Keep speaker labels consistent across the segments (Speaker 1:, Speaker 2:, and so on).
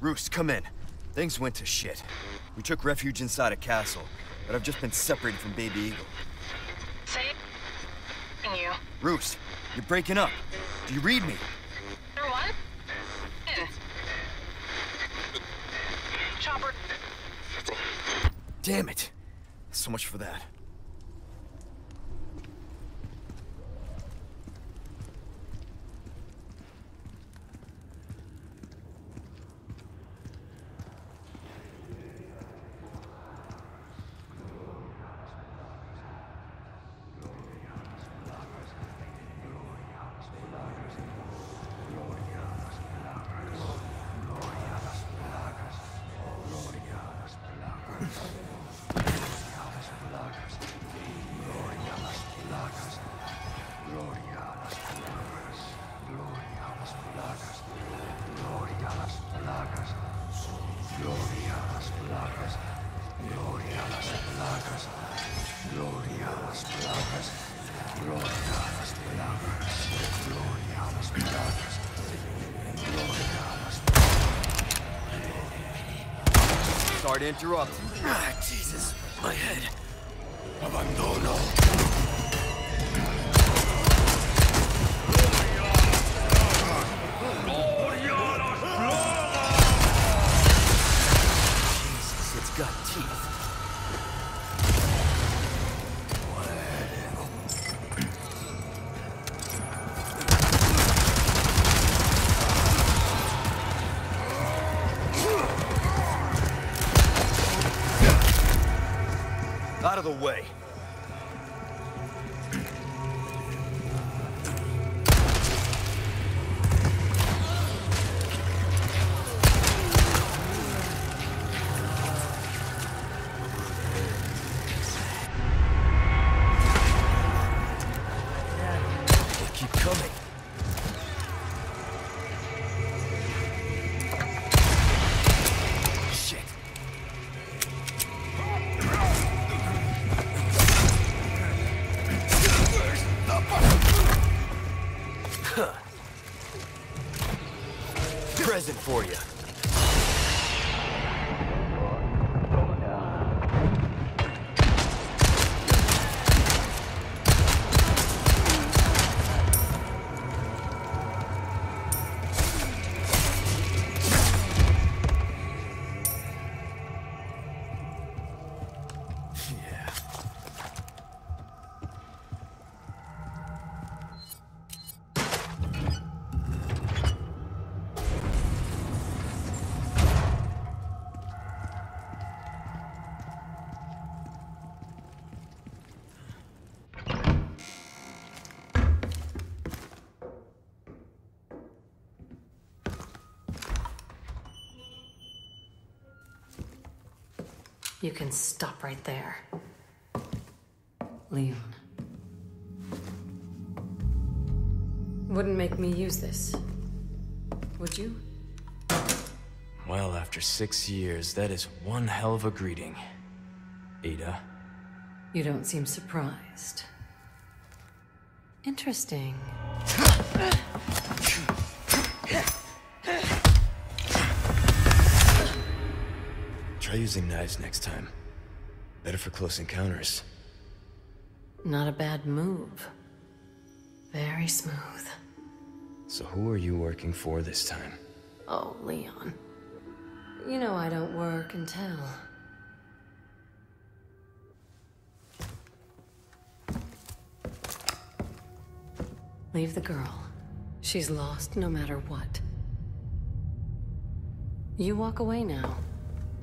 Speaker 1: Roos, come in. Things went to shit. We took refuge inside a castle, but I've just been separated from Baby Eagle.
Speaker 2: Say you.
Speaker 1: Roos, you're breaking up. Do you read me?
Speaker 2: Number one? In. Chopper.
Speaker 1: Damn it. So much for that. Sorry to interrupt. Ah, Jesus, my head.
Speaker 3: Abandono.
Speaker 1: Present for you.
Speaker 4: You can stop right there. Leon. Wouldn't make me use this. Would you?
Speaker 5: Well, after six years, that is one hell of a greeting. Ada.
Speaker 4: You don't seem surprised. Interesting.
Speaker 5: Try using knives next time. Better for close encounters.
Speaker 4: Not a bad move. Very smooth.
Speaker 5: So who are you working for this time?
Speaker 4: Oh, Leon. You know I don't work and tell. Leave the girl. She's lost no matter what. You walk away now.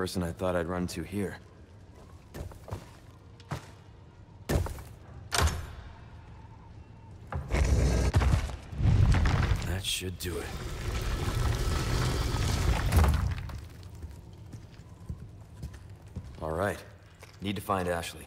Speaker 5: person I thought I'd run to here. That should do it.
Speaker 1: All right. Need to find Ashley.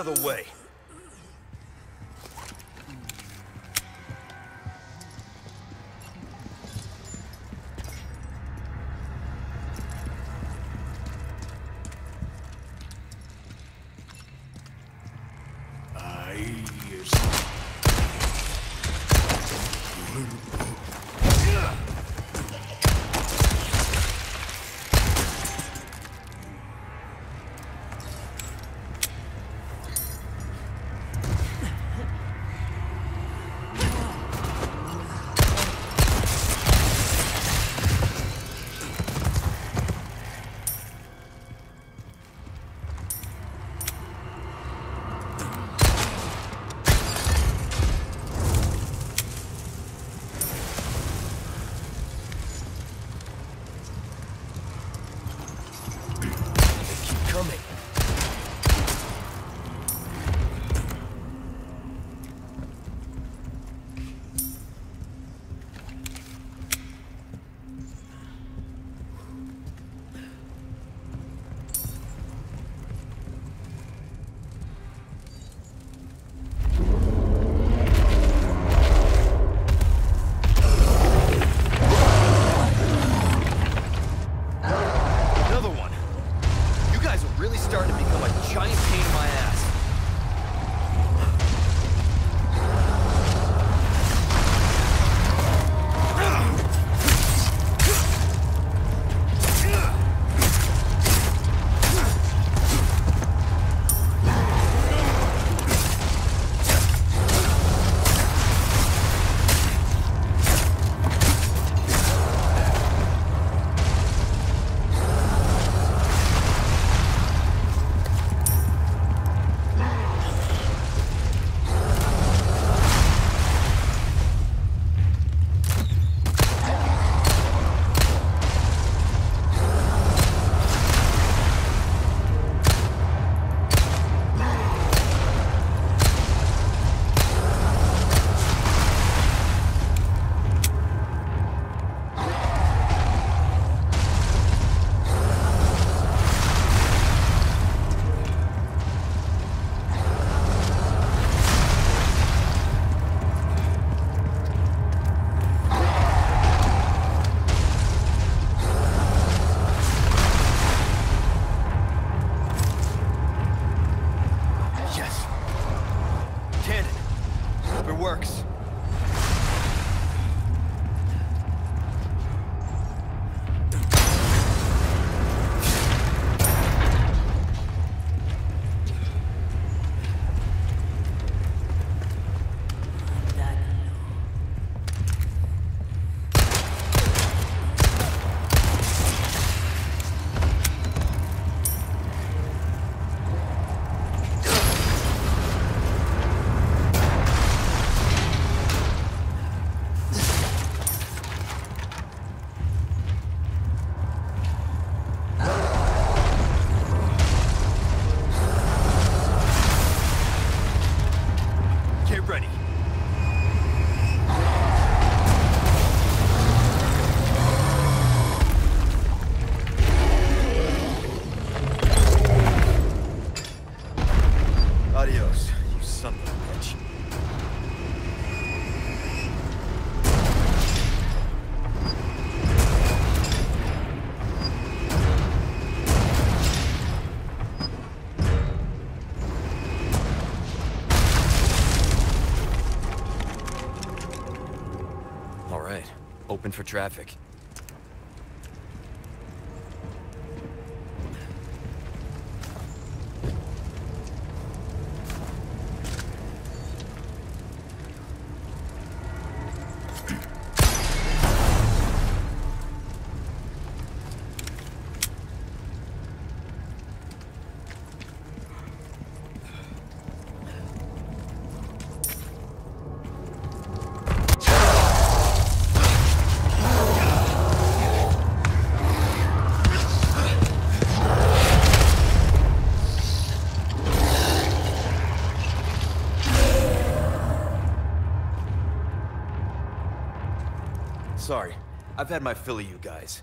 Speaker 1: out of the way.
Speaker 6: Open for traffic. Sorry, I've had my fill of you guys.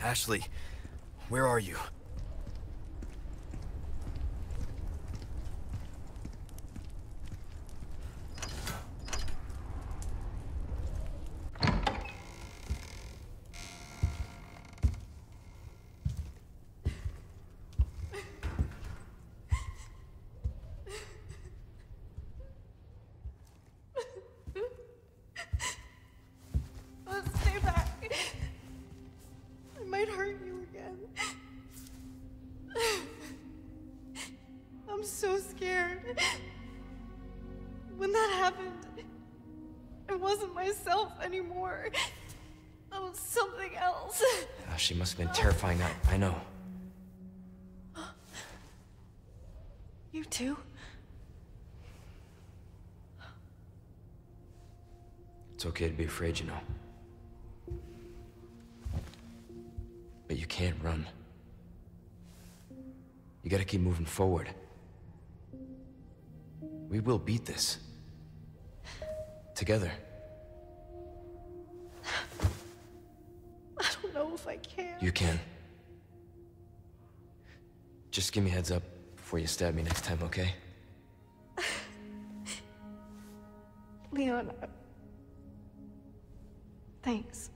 Speaker 6: Ashley, where are you?
Speaker 7: I'm so scared. When that happened, I wasn't myself anymore. I was something else.
Speaker 1: Ah, she must have been terrifying. I, I know.
Speaker 7: You too?
Speaker 1: It's okay to be afraid, you know. But you can't run. You gotta keep moving forward. We will beat this. Together.
Speaker 7: I don't know if I can.
Speaker 1: You can. Just give me a heads up before you stab me next time, okay?
Speaker 7: Leon, thanks.